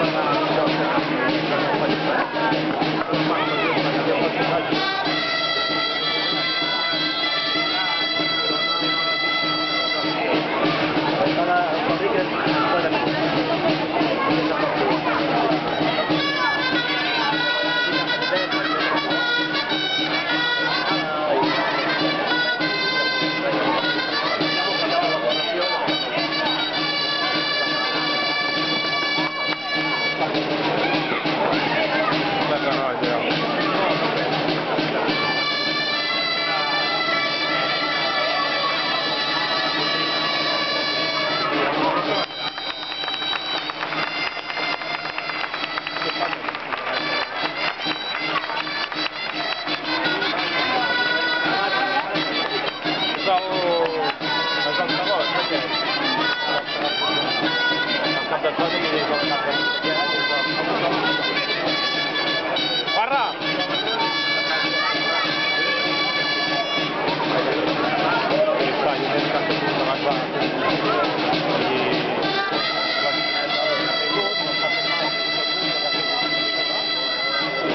from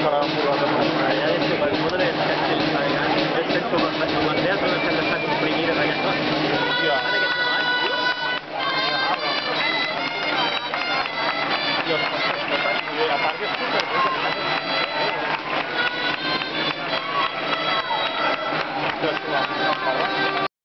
para